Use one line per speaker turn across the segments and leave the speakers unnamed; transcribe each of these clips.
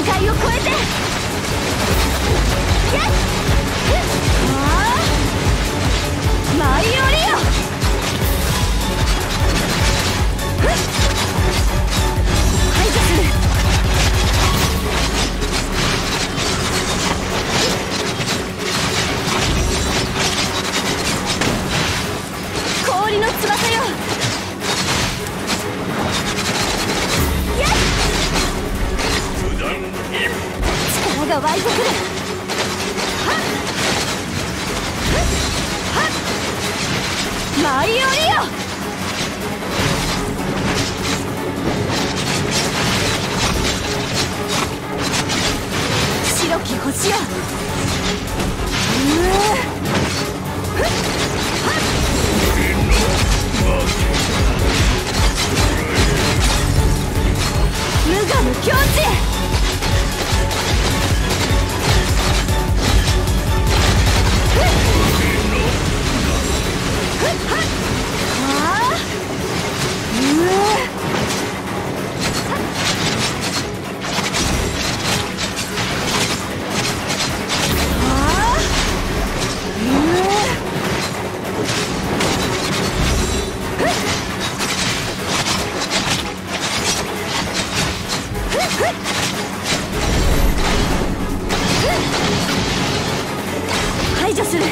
世界を超えてマリオリオ。白き星よう解除する。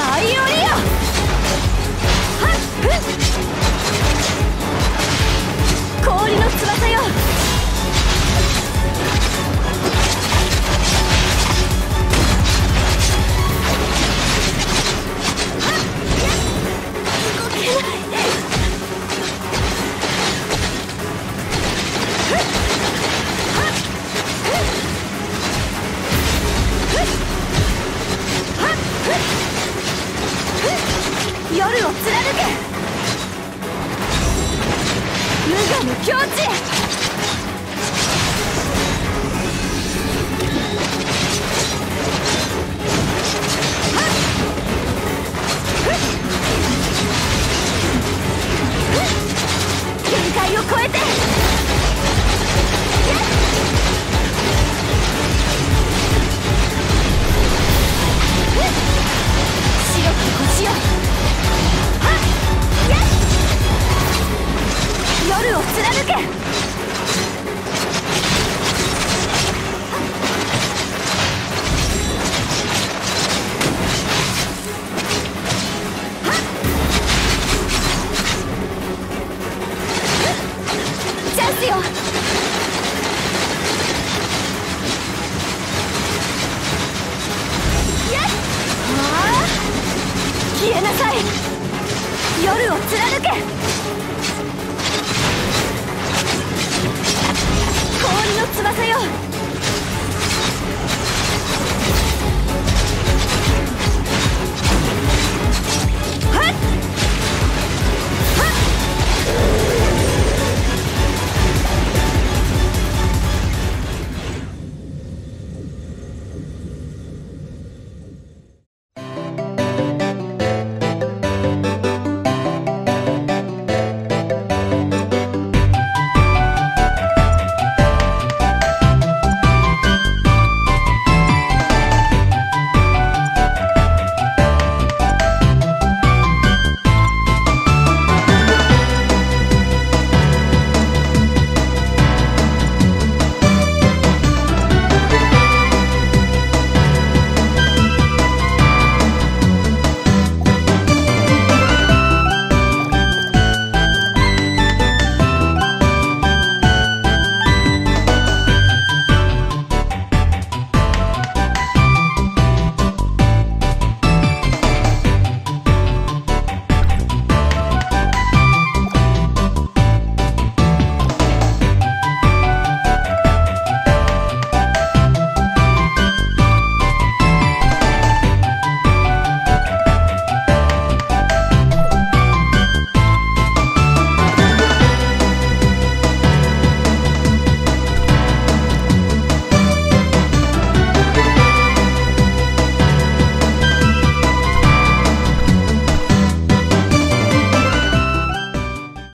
舞い降りよはっふっけ。無我の境地。限界を超えて。消えなさい。夜を貫け。氷の翼よ。